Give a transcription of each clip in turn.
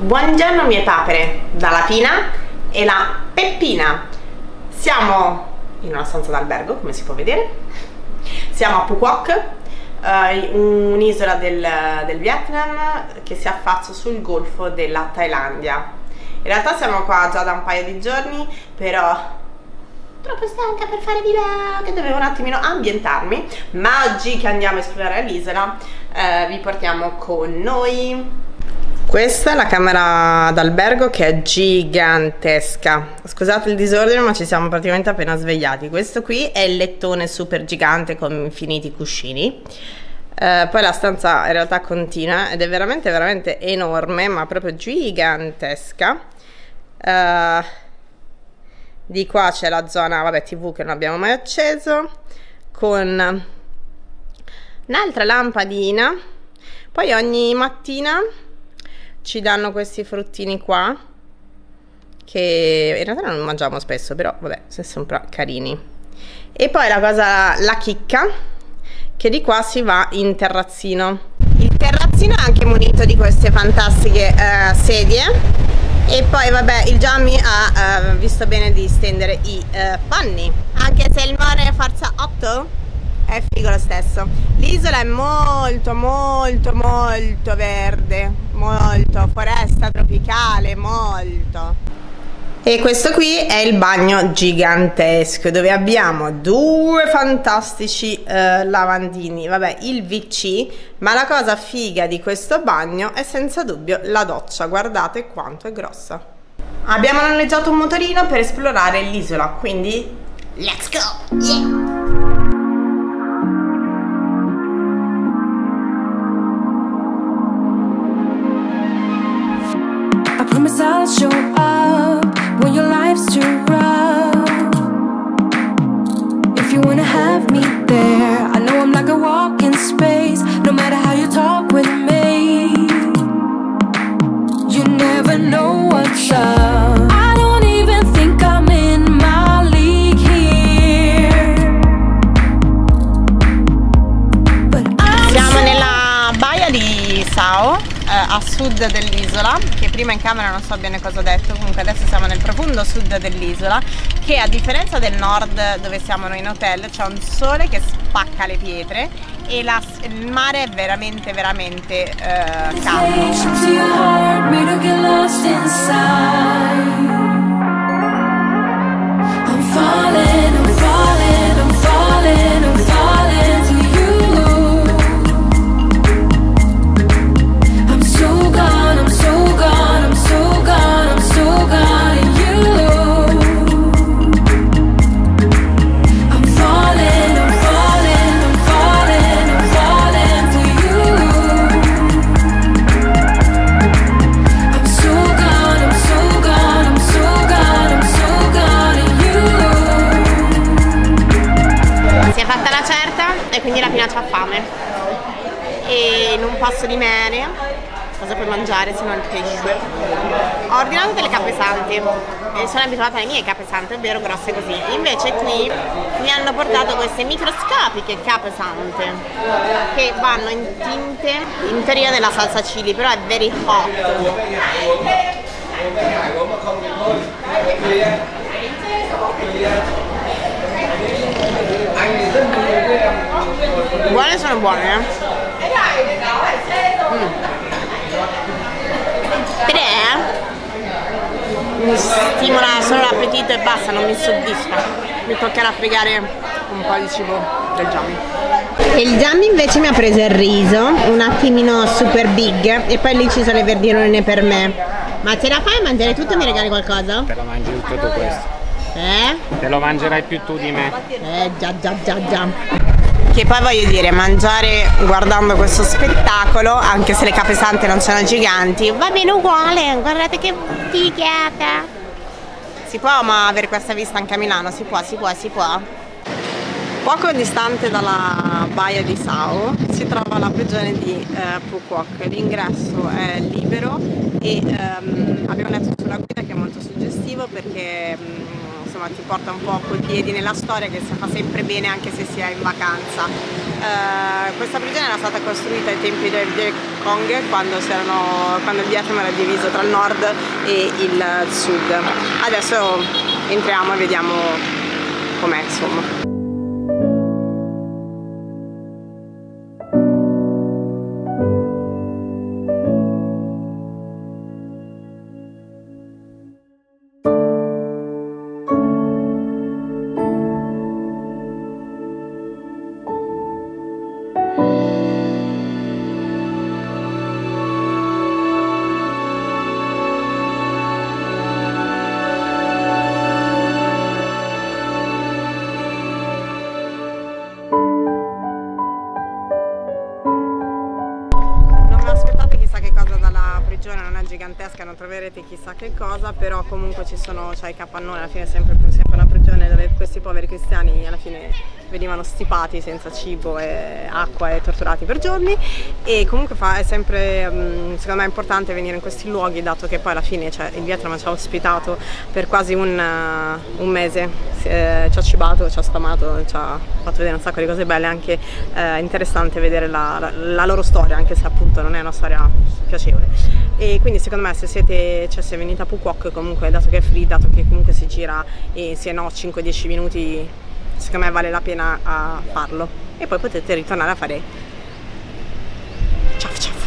Buongiorno mie papere, dalla Pina e la Peppina. Siamo in una stanza d'albergo, come si può vedere. Siamo a Phuoc, uh, un'isola del, del Vietnam che si affaccia sul golfo della Thailandia. In realtà siamo qua già da un paio di giorni, però troppo stanca per fare vlog, dovevo un attimino ambientarmi, ma oggi che andiamo a esplorare l'isola eh, vi portiamo con noi questa è la camera d'albergo che è gigantesca. Scusate il disordine, ma ci siamo praticamente appena svegliati. Questo qui è il lettone super gigante con infiniti cuscini. Eh, poi la stanza in realtà continua ed è veramente veramente enorme, ma proprio gigantesca. Eh, di qua c'è la zona, vabbè, TV che non abbiamo mai acceso, con un'altra lampadina. Poi ogni mattina ci danno questi fruttini qua che in realtà non mangiamo spesso però vabbè sono carini. E poi la cosa la chicca che di qua si va in terrazzino. Il terrazzino è anche munito di queste fantastiche uh, sedie. E poi vabbè il Giammi ha uh, visto bene di stendere i uh, panni. Anche se il mare è forza 8 è figo lo stesso. L'isola è molto molto molto verde molto foresta tropicale molto. E questo qui è il bagno gigantesco dove abbiamo due fantastici eh, lavandini. Vabbè il VC ma la cosa figa di questo bagno è senza dubbio la doccia guardate quanto è grossa. Abbiamo noleggiato un motorino per esplorare l'isola quindi let's go! Yeah show sud dell'isola che prima in camera non so bene cosa ho detto comunque adesso siamo nel profondo sud dell'isola che a differenza del nord dove siamo noi in hotel c'è un sole che spacca le pietre e la, il mare è veramente veramente eh, caldo passo di mele cosa puoi mangiare se non il pesce. Ho ordinato delle capesanti e sono abituata alle mie capesanti è vero grosse così. Invece qui mi hanno portato queste microscopiche capesante che vanno in tinte in teoria della salsa chili però è very hot. Buone sono buone eh Mm. mi stimola solo l'appetito e basta, non mi soddisfa. Mi toccherà fregare un po' di cibo del giammi. E il giammi invece mi ha preso il riso, un attimino super big, e poi lì ci sono le verdurine per me. Ma ce la fai a mangiare tutto e mi regali qualcosa? Te lo mangi tutto tu questo. Eh? Te lo mangerai più tu di me. Eh già già già già che poi voglio dire mangiare guardando questo spettacolo anche se le capesante non sono giganti va bene uguale guardate che figata. Si può ma avere questa vista anche a Milano si può si può si può. Poco distante dalla baia di Sao si trova la prigione di eh, Phuoc l'ingresso è libero e ehm, abbiamo letto sulla guida che è molto suggestivo perché mh, mm, insomma ti porta un po' coi piedi nella storia che si fa sempre bene anche se si è in vacanza. Uh, questa prigione era stata costruita ai tempi del Viet Cong quando, quando il Vietnam era diviso tra il nord e il sud. Adesso entriamo e vediamo com'è insomma. Gigantesca, non troverete chissà che cosa, però comunque ci sono, cioè i capannoni, alla fine è sempre, sempre una prigione dove questi poveri cristiani alla fine venivano stipati senza cibo e acqua e torturati per giorni. E comunque fa, è sempre mm, secondo me importante venire in questi luoghi dato che poi alla fine cioè, il Vietnam ci ha ospitato per quasi un, uh, un mese, eh, ci ha cibato, ci ha spamato, ci ha fatto vedere un sacco di cose belle, anche eh, interessante vedere la, la, la loro storia anche se appunto non è una storia piacevole e quindi secondo me se siete cioè se venite a Pukok comunque dato che è free dato che comunque si gira e se no 5-10 minuti secondo me vale la pena a farlo. E poi potete ritornare a fare ciao ciao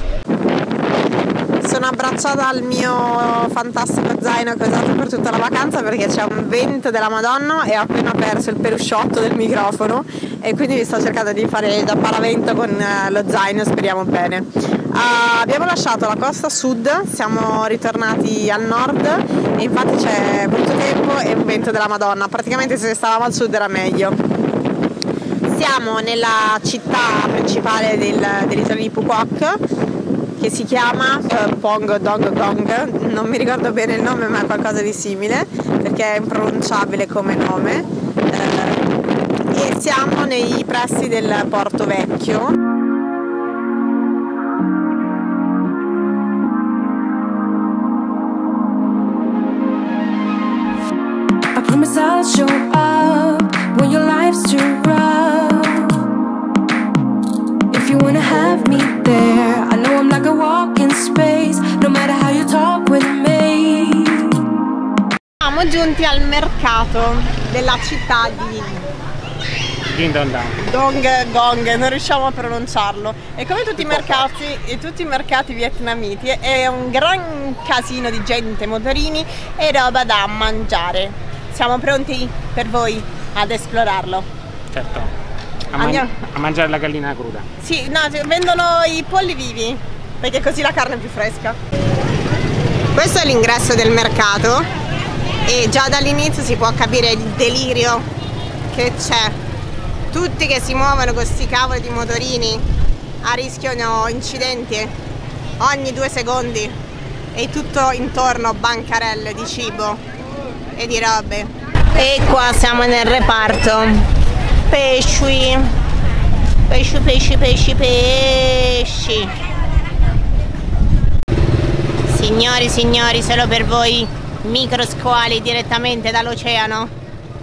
sono abbracciata al mio fantastico zaino che ho usato per tutta la vacanza perché c'è un vento della madonna e ho appena perso il pelusciotto del microfono e quindi vi sto cercando di fare da paravento con eh, lo zaino speriamo bene. Uh, abbiamo lasciato la costa sud siamo ritornati al nord e infatti c'è brutto tempo e un vento della madonna. Praticamente se stavamo al sud era meglio. Siamo nella città principale del, dell'isola di Phuoc che si chiama uh, Pong Dong Gong, non mi ricordo bene il nome ma è qualcosa di simile perché è impronunciabile come nome. Uh, e siamo nei pressi del Porto Vecchio. I'll show up giunti al mercato della città di Din Don Dong Gong, non riusciamo a pronunciarlo. E come tutti i mercati, e tutti i mercati vietnamiti, è un gran casino di gente, motorini e roba da mangiare. Siamo pronti per voi ad esplorarlo? Certo. A, man a, mangiare la gallina cruda. Sì, no, vendono i polli vivi, perché così la carne è più fresca. Questo è l'ingresso del mercato e già dall'inizio si può capire il delirio che c'è. Tutti che si muovono con questi cavoli di motorini a rischio incidenti ogni due secondi e tutto intorno bancarelle di cibo e di robe. E qua siamo nel reparto pesci pesci pesci pesci pesci signori signori solo per voi microsquali direttamente dall'oceano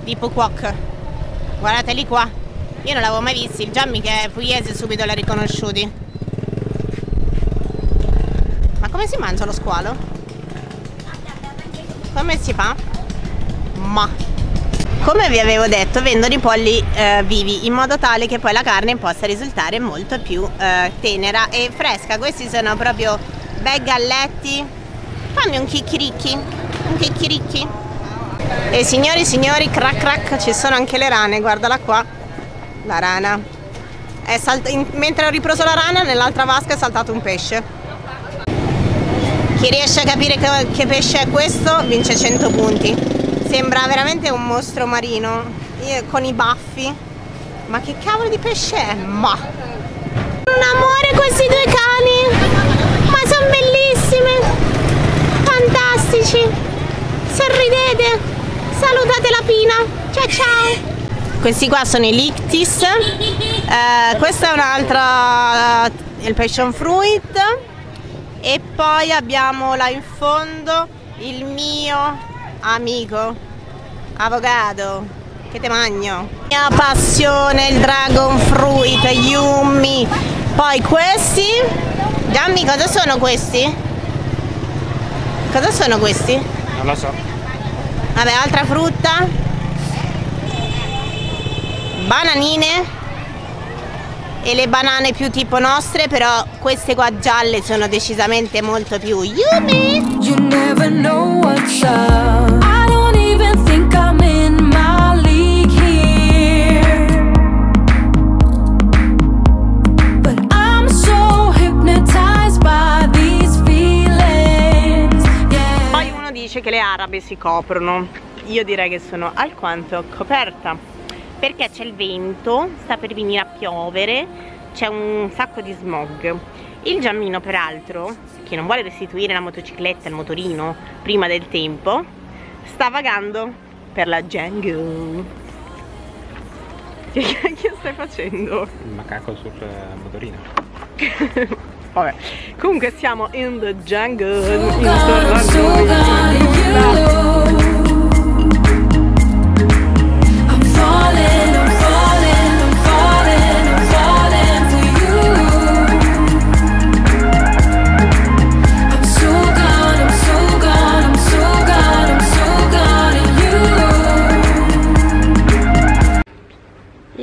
di Pukwok guardateli qua. Io non l'avevo mai visti il Giammi che è pugliese subito l'ha riconosciuti. Ma come si mangia lo squalo? come si fa? ma. Come vi avevo detto vendono i polli eh, vivi in modo tale che poi la carne possa risultare molto più eh, tenera e fresca. Questi sono proprio bei galletti. Fammi un chicchiricchi un chicchiricchi e signori signori crac crac ci sono anche le rane guardala qua la rana mentre ho ripreso la rana nell'altra vasca è saltato un pesce chi riesce a capire che, che pesce è questo vince 100 punti Sembra veramente un mostro marino con i baffi. Ma che cavolo di pesce è? Ma! Un amore questi due cani! Ma sono bellissime! Fantastici! Sorridete! Salutate la Pina! Ciao ciao! Questi qua sono i lictis. Eh, questa è un'altra, il passion fruit. E poi abbiamo là in fondo il mio amico Avocado. Che te magno? Mia passione, il dragon fruit, yummy. Poi questi. Gianni, cosa sono questi? Cosa sono questi? Non lo so. Vabbè, altra frutta. Bananine. E le banane più tipo nostre, però queste qua gialle sono decisamente molto più yummy. You never know what's up. Arabe si coprono. Io direi che sono alquanto coperta perché c'è il vento, sta per venire a piovere, c'è un sacco di smog. Il Giammino peraltro, che non vuole restituire la motocicletta, il motorino, prima del tempo, sta vagando per la jungle. Che cacchio stai facendo? Il macaco sul eh, motorino. Vabbè, comunque siamo in the jungle, intorno a noi.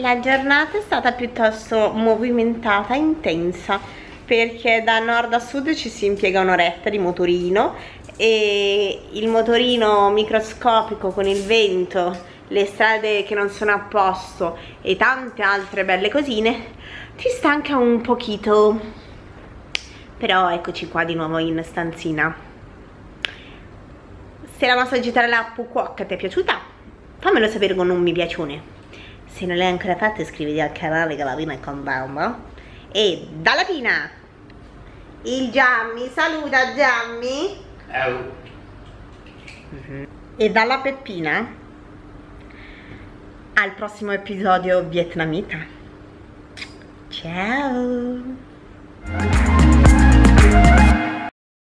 La giornata è stata piuttosto movimentata, intensa, perché da nord a sud ci si impiega un'oretta di motorino e il motorino microscopico con il vento, le strade che non sono a posto e tante altre belle cosine ti stanca un pochino. Però eccoci qua di nuovo in stanzina. Se la nostra la Pukwok ti è piaciuta, fammelo sapere con un mi piacione se non l'hai ancora fatto iscriviti al canale che la Pina è con Bamba e dalla Pina il Giammi saluta Giammi e dalla Peppina al prossimo episodio vietnamita. Ciao